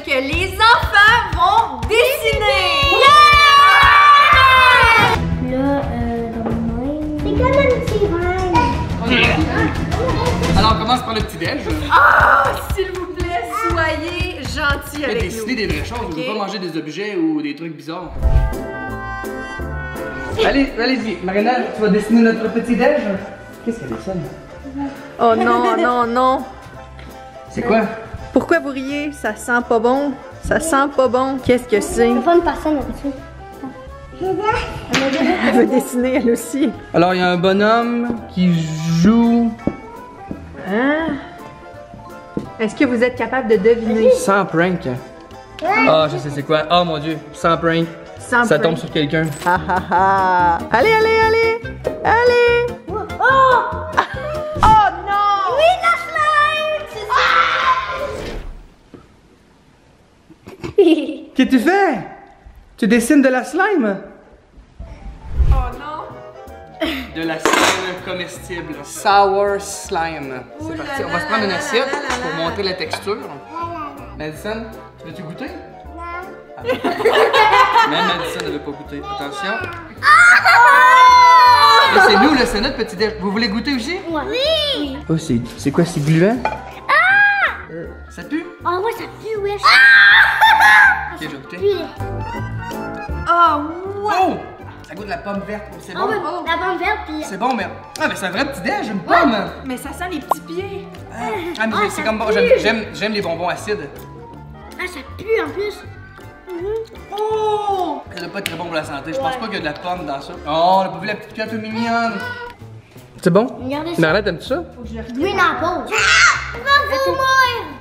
que les enfants vont dessiner. Là, euh, dans le même. C'est comme un petit reine. Alors, on commence par le petit-déj. Ah, s'il vous plaît, soyez gentils avec dessiner nous. des vraies choses, vous ne pas manger des objets ou des trucs bizarres. Allez, allez-y, Marina, tu vas dessiner notre petit-déj. Qu'est-ce qu'elle dessine? Oh non, non, non. C'est quoi? Pourquoi vous riez? Ça sent pas bon. Ça sent pas bon. Qu'est-ce que c'est? C'est pas une personne là-dessus. Elle veut dessiner elle aussi. Alors, il y a un bonhomme qui joue Hein? Est-ce que vous êtes capable de deviner? sans prank. Ah, je sais c'est quoi. Oh mon dieu, sans prank. Sans Ça prank. tombe sur quelqu'un. Ah ah ah! Allez, allez, allez! Allez! Oh! Oh Qu'est-ce que tu fais? Tu dessines de la slime? Oh non! De la slime comestible. Sour slime. C'est parti. On va se prendre une assiette pour monter la texture. Madison, tu veux-tu goûter? Même Madison ne veut pas goûter. Attention. Là, c'est nous, là, c'est notre petit déj. Vous voulez goûter aussi? Oui! Oh, c'est, c'est quoi, c'est gluant? Ça pue? Ah ouais, ça pue, wesh! Ok, je vais goûter. Pue. Oh, Oh! Ça goûte la pomme verte. C'est Ah bon? ouais, la pomme verte, puis. C'est bon, mais. Ah, mais c'est un vrai petit déj, une pomme! Mais ça sent les petits pieds. Ah, mais c'est comme bon. J'aime, j'aime, j'aime les bonbons acides. Ah, ça pue en plus! Oh! Ça doit pas être très bon pour la santé. Je pense pas qu'il y a de la pomme dans ça. Oh, on a pas vu la petite cuillère mignonne. C'est bon? Regardez ça. Marlène, t'aimes ça? Oui, dans la pause. Ah! Mourir!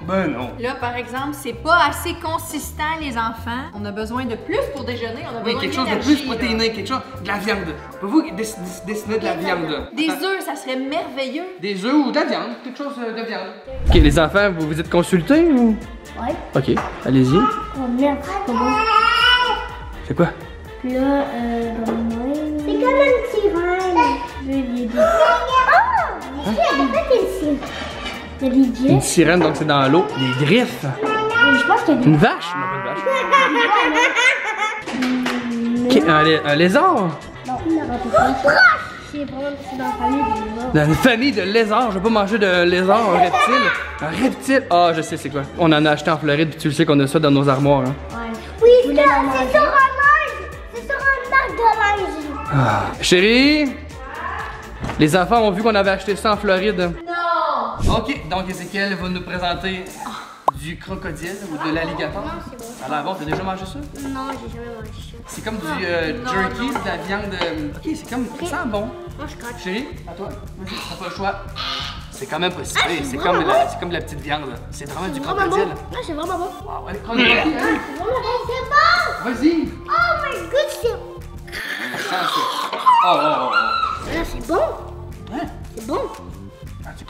Ben non. Là, par exemple, c'est pas assez consistant, les enfants. On a besoin de plus pour déjeuner. On a Oui, besoin quelque chose de plus protéiné, quelque chose. De la viande. Pouvez-vous dess- dess- dessiner de la viande? Des œufs, ça serait merveilleux. Des œufs ou de la viande. Quelque chose de viande. Ok, les enfants, vous vous êtes consultés ou? Ouais. Ok, allez-y. Oh merde, c'est bon. C'est quoi? Puis là, euh, dans le même. C'est comme un petit reine. Je vais. Ah! A des ici. Il y a des Une sirène, donc c'est dans l'eau. Des griffes. Je pense qu'il y a des. Une vache? Non, pas une vache. Un, lé- un lézard? Non, c'est dans la famille du mort. Dans une famille de lézards, je vais pas manger de lézard, un reptile. Un reptile? Ah, je sais c'est quoi. On en a acheté en Floride, puis tu le sais qu'on a ça dans nos armoires. Hein. Ouais. Oui, c'est c'est sur un linge. C'est sur un arc de linge. Ah. Chérie, les enfants ont vu qu'on avait acheté ça en Floride. Non! Ok, donc Ezekiel va nous présenter du crocodile ou de l'alligator. Non, c'est bon. Ça a l'air bon, t'as déjà mangé ça? Non, j'ai jamais mangé ça. C'est comme du euh, Non, jerky, de la viande. euh, Ok, c'est comme. Ça sent bon. Moi, je croque. Chérie, à toi. T'as pas le choix. C'est quand même si pire, c'est comme, bon. la- c'est comme de la petite viande. là. C'est vraiment du Vraiment bon. crocodile. Ouais, c'est vraiment bon. Ah ouais, crocodile. C'est bon. C'est bon. Vas-y. Oh my god, c'est. Oh, oh, oh, oh. Ah, c'est bon. Hein? C'est bon.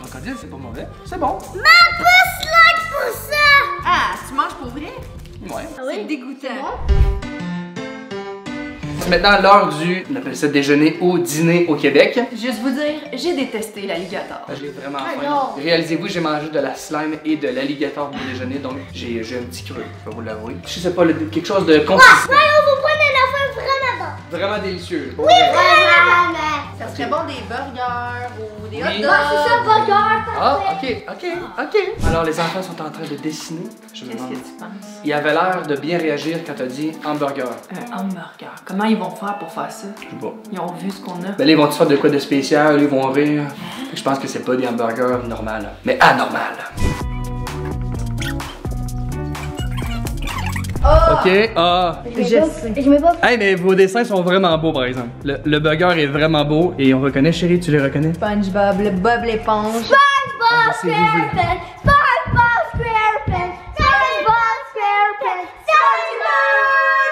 Crocodile, c'est pas mauvais. C'est bon. Ma pousse like pour ça. Ah, tu manges pour vrai? Ouais. Ah C'est dégoûtant. C'est maintenant l'heure du, on appelle ça déjeuner ou dîner au Québec. Juste vous dire, j'ai détesté l'alligator. Ah, J'ai vraiment Ah, faim. Réalisez-vous, j'ai mangé de la slime et de l'alligator pour déjeuner, donc j'ai un petit creux, je vais vous l'avouer. Je sais pas, le- quelque chose de consistant. Ouais, on vous une affaire vraiment. Vraiment délicieux. Oui, vraiment. Ça serait bon des burgers ou des Oui. hot dogs. Ouais, c'est ça, burger. Ah, ok, ok, ok. Alors les enfants sont en train de dessiner. Qu'est-ce que tu penses? Il avait l'air de bien réagir quand t'as dit hamburger. Un hamburger. Comment ils vont faire pour faire ça? Je sais pas. Ils ont vu ce qu'on a. Ben là, ils vont-tu faire de quoi de spécial? Ils vont rire? Je pense que c'est pas des hamburgers normales, mais anormales. Ok, ah. Je mets pas- Je mets pas. Hey, mais vos dessins sont vraiment beaux, par exemple. Le, le burger est vraiment beau et on reconnaît, chérie, tu les reconnais? SpongeBob, le Bob l'éponge. SpongeBob c'est vous, là. SquarePants. SpongeBob SquarePants. SpongeBob SquarePants. SpongeBob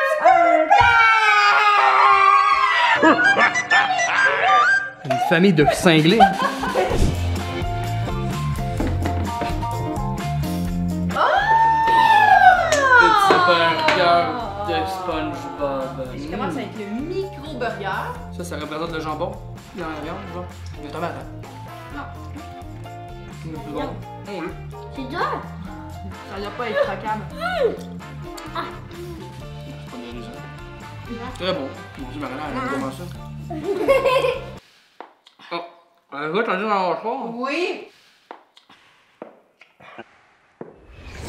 SquarePants. Une famille de cinglés. de SpongeBob. Je commence avec le micro-burger. Ça, ça représente le jambon. Il y a la viande, genre. Il y a la tomate, hein? Non. C'est bon. C'est dur. Ça a doit pas être croquable. C'est pas raisins. Très bon. Mon dieu, Mariana, elle aime vraiment ça. Oh, elle va t'en dire dans la mâchoire. Oui!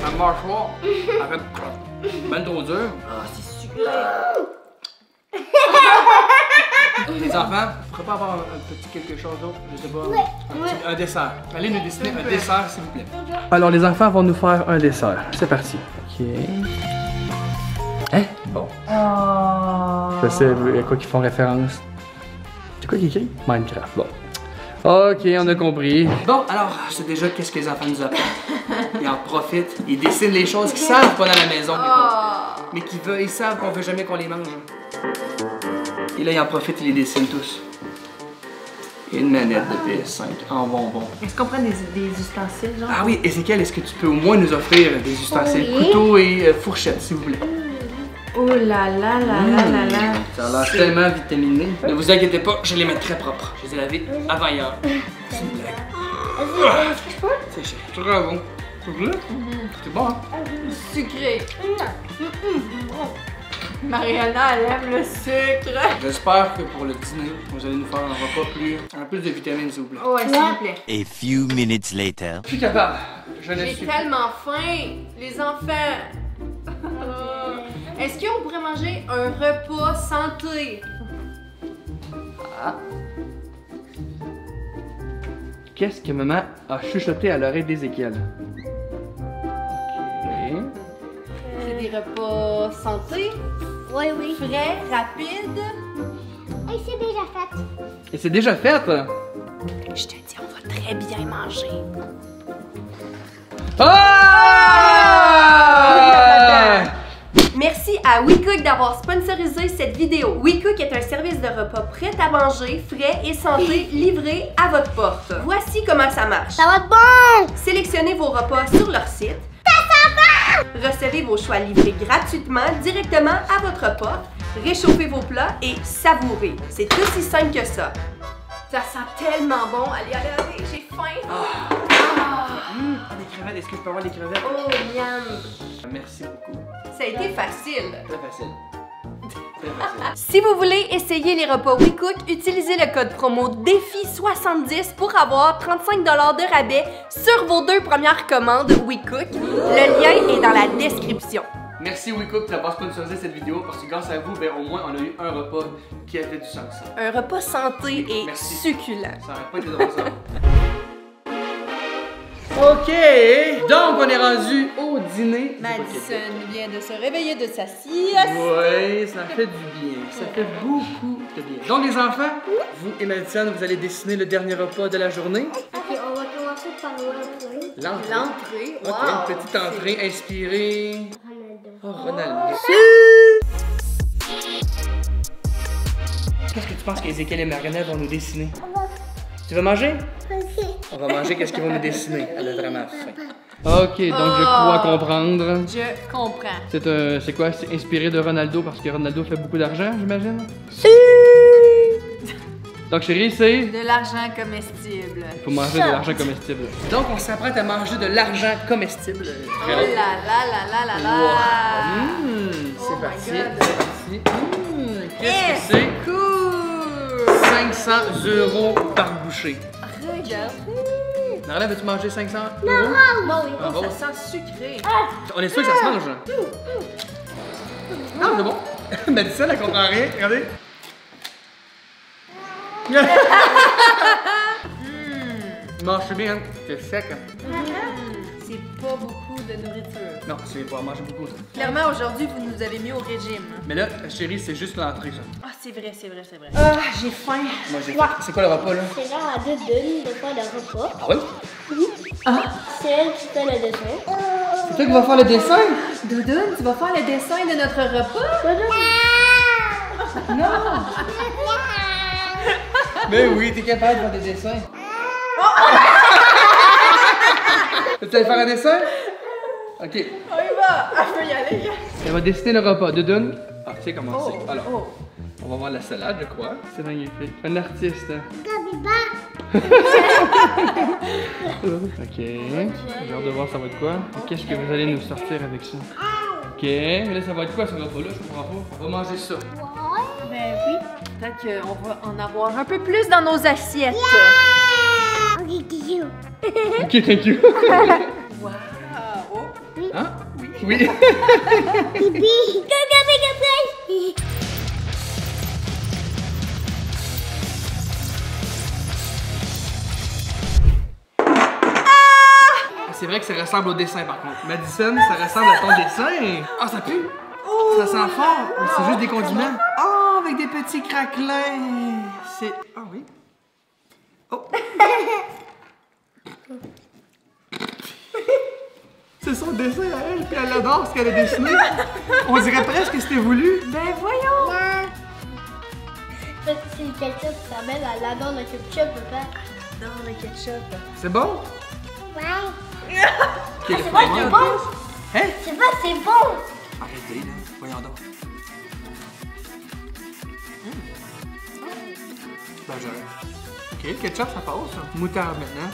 La mâchoire. Arrête. Ben trop dur. Ah, c'est sucré. Les enfants, vous pourrez pas avoir un, un petit quelque chose d'autre, je sais pas. Un, petit- un dessert. Allez nous dessiner un dessert, s'il vous plaît. Alors, les enfants vont nous faire un dessert. C'est parti. Ok. Hein? Bon. Je sais à quoi qu'ils font référence? C'est quoi qui écrit? Minecraft. Bon. Ok, on a compris. Bon, alors, c'est déjà qu'est-ce que les enfants nous apprennent? Ils en profitent. Ils dessinent les choses qu'ils savent pas dans la maison, mais, Ah! mais qu'ils veulent, ils savent qu'on veut jamais qu'on les mange. Et là, ils en profitent, ils les dessinent tous. Une manette de PS5 en bonbon. Est-ce qu'on prend des, des ustensiles, genre? Ah oui, Ezekiel, est-ce que tu peux au moins nous offrir des ustensiles, Oui. couteaux et euh, fourchettes, s'il vous plaît? Oh là là là là là là. Ça a l'air tellement vitaminé. Ne vous inquiétez pas, je les mets très propres. Je les ai lavés avant hier. Est-ce que je peux? C'est cher. Très bon. C'est vrai? C'est bon, hein? Sucré. Non. Mariana, elle aime le sucre. J'espère que pour le dîner, vous allez nous faire un repas plus. un plus de vitamines, s'il vous plaît. Ouais, s'il vous plaît. A few minutes later. Je suis capable. Je ne J'ai suis tellement faim, les enfants. Est-ce qu'on pourrait manger un repas santé? Qu'est-ce que maman a chuchoté à l'oreille d'Ézéchiel? C'est des repas santé, Oui, oui. frais, rapides. Et c'est déjà fait. Et c'est déjà fait? Je te dis, on va très bien manger. Ah! Merci à WeCook d'avoir sponsorisé cette vidéo. WeCook est un service de repas prêt à manger, frais et santé livré à votre porte. Voici comment ça marche. Ça va être bon! Sélectionnez vos repas sur leur site. Recevez vos choix livrés gratuitement directement à votre porte. Réchauffez vos plats et savourez. C'est aussi simple que ça. Ça sent tellement bon. Allez, allez, allez, j'ai faim. Hum, des crevettes, est-ce que je peux avoir des crevettes? Oh, miam. Merci beaucoup. Ça a été facile. Très facile. Si vous voulez essayer les repas WeCook, utilisez le code promo DEFI70 pour avoir 35 de rabais sur vos deux premières commandes WeCook. Le lien est dans la description. Merci WeCook d'avoir sponsorisé cette vidéo parce que grâce à vous, ben, au moins, on a eu un repas qui a fait du sens. Un repas santé et Merci. succulent. Ça aurait pas été drôle ça. Ok, donc on est rendu au dîner. Madison vient de se réveiller de sa sieste. Oui, ça fait du bien. Ça fait beaucoup de bien. Donc les enfants, vous et Madison, vous allez dessiner le dernier repas de la journée. Ok, on va commencer par l'entrée. L'entrée. L'entrée, Ok, wow. une petite entrée inspirée. Ronaldo. Oh, Ronaldo. Qu'est-ce que tu penses qu'Ézéchiel et Mariana vont nous dessiner? Tu veux manger? Ok. On va manger qu'est-ce qu'ils vont nous dessiner. Elle a vraiment faim. Ok, donc je crois comprendre. Je comprends. C'est un, c'est quoi? C'est inspiré de Ronaldo parce que Ronaldo fait beaucoup d'argent, j'imagine? Donc chérie, c'est... De l'argent comestible. Faut manger de l'argent comestible. Donc on s'apprête à manger de l'argent comestible. Oh là là là là là là. Mmh, c'est Oh my parti, God. c'est parti. Mmh, Qu'est-ce que c'est? Cool. 500 euros par bouchée. Regarde. Narla, veux-tu manger 500 euros? Bon, oui. Ah, bon. Ça sent sucré. On est sûr que ça se mange. Ah, c'est bon. Madison, elle comprend rien. Regardez. Mange bien, hein. c'est sec. hein. C'est pas beaucoup de nourriture. Non, c'est pas manger beaucoup ça. Clairement, aujourd'hui, vous nous avez mis au régime. Mais là, chérie, c'est juste l'entrée ça. Ah, c'est vrai, c'est vrai, c'est vrai. Ah, j'ai faim. Moi j'ai C'est quoi le repas là? C'est genre à deux dînes de faire le repas. Ah oui? C'est elle qui fait le dessin. C'est toi qui vas faire le dessin? Doudoune, tu vas faire le dessin de notre repas? Mais oui, t'es capable de faire des dessins. Tu aller faire un dessin? Ok. On y va! Elle peut y aller. Elle va dessiner le repas. Dudun. Ah, c'est commencé. Oh, Alors, oh. On va voir la salade, je crois. C'est magnifique. Un artiste. Gabiba. ok. J'ai hâte de voir ça va être quoi? Qu'est-ce que vous allez nous sortir avec ça? Ok, mais là ça va être quoi ce repas-là? Je comprends pas. On va manger ça. Ben oui. Peut-être qu'on va en avoir un peu plus dans nos assiettes. Ok, Kiki. Ok, thank you. Wow. Oh. Hein? Oui. Pipi. Gaga, vrai que ça ressemble au dessin par contre. Madison, ça ressemble à ton dessin. Ah, ça pue. Ça sent fort. C'est juste des condiments? Oh, avec des petits craquelins. C'est. Ah oui. Oh. C'est son dessin à elle, puis elle adore ce qu'elle a dessiné. On dirait presque que c'était voulu. Ben voyons. Ça, c'est le ketchup, mère, elle adore le ketchup, papa. Dans le ketchup. C'est bon? Ouais. C'est pas, c'est bon. Hein? C'est pas, c'est bon. Arrêtez, là. Voyons donc. Ben, j'arrête. Ok, le ketchup, ça passe. hein. Moutarde maintenant.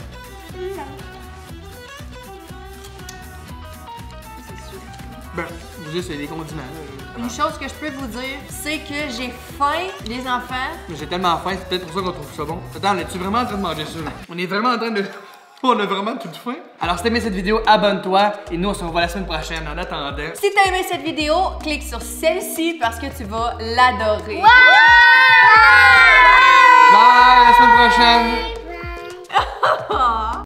Ben, vous dites, c'est des condiments, là. Une chose que je peux vous dire, c'est que j'ai faim, les enfants. Mais J'ai tellement faim, c'est peut-être pour ça qu'on trouve ça bon. Attends, es-tu vraiment en train de manger ça? On est vraiment en train de. On a vraiment toute faim. Alors, si t'as aimé cette vidéo, abonne-toi. Et nous, on se revoit la semaine prochaine. En attendant. Si t'as aimé cette vidéo, clique sur celle-ci parce que tu vas l'adorer. Bye, à la semaine prochaine.